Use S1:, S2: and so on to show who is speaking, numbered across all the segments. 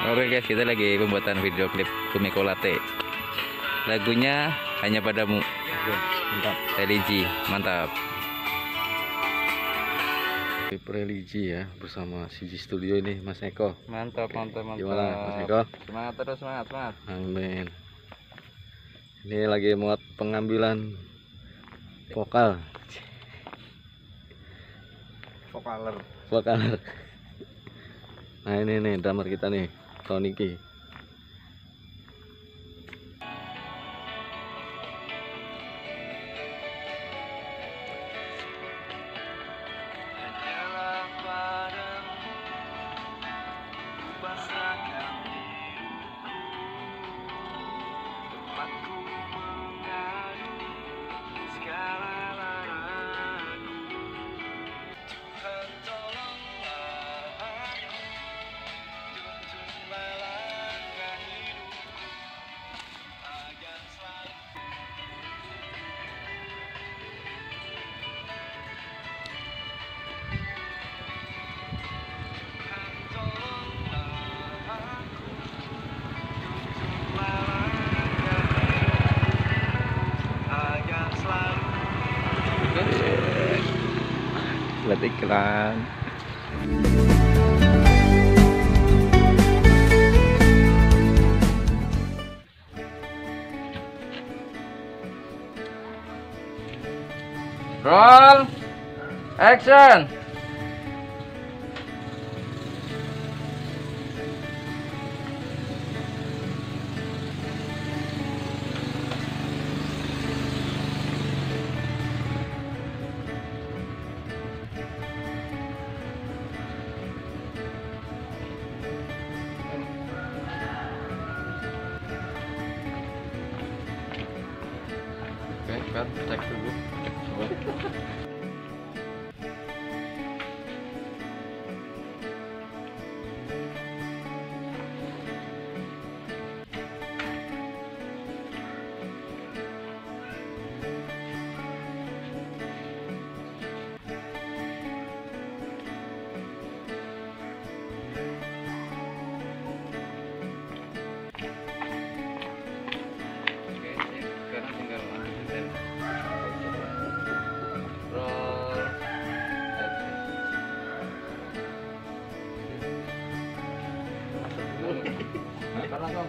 S1: Oke guys, kita lagi pembuatan video klip Kumiko Latte. Lagunya hanya padamu.
S2: mantap
S1: Religi, mantap.
S2: Klip religi ya bersama CG Studio ini Mas Eko
S1: Mantap, mantap, mantap.
S2: gimana Mas Eko
S1: Semangat terus, semangat, semangat.
S2: amin ini lagi muat pengambilan vokal
S1: Vokaler.
S2: vokal nah ini nih drummer kita nih
S3: tahun ini
S2: lihat iklan
S1: Roll. Action. Oke, cut, cek dulu.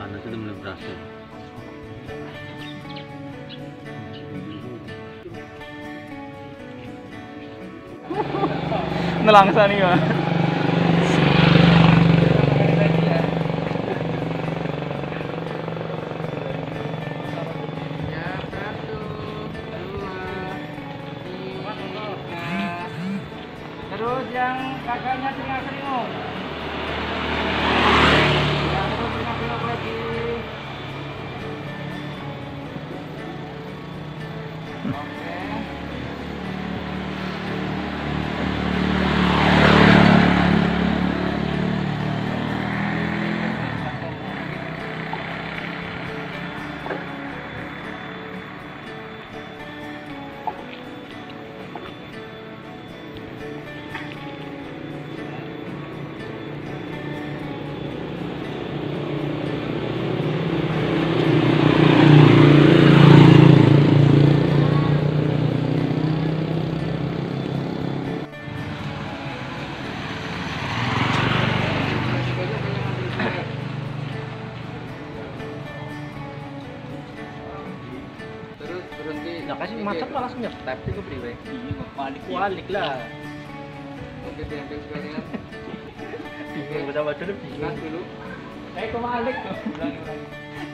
S2: panas itu mulai berasa
S4: Nelangsa nih mah. Nah, macet lah langsung nyetep itu priwe.
S1: Iya, balik
S4: Kualik lah.
S1: Oke, diambil sekalian.
S4: Bingung sama dulu bingung.
S1: dulu. Ulangi, ulangi.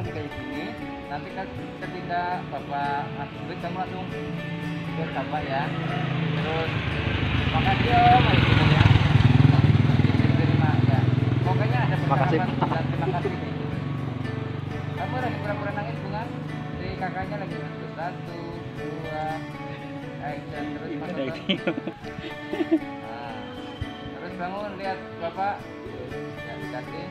S1: Lagi kayak gini. Nanti kan ketika bapak ngasih duit kamu langsung ke bapak ya. Terus makasih om. Kayak gitu ya. Terima ya pokoknya ada
S4: Makasih,
S1: dan terima kasih gitu. Kamu lagi pura-pura nangis bunga? Si kakaknya lagi satu dua action terus mata nah, terus bangun lihat bapak. Ya dikasih